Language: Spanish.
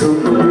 Gracias.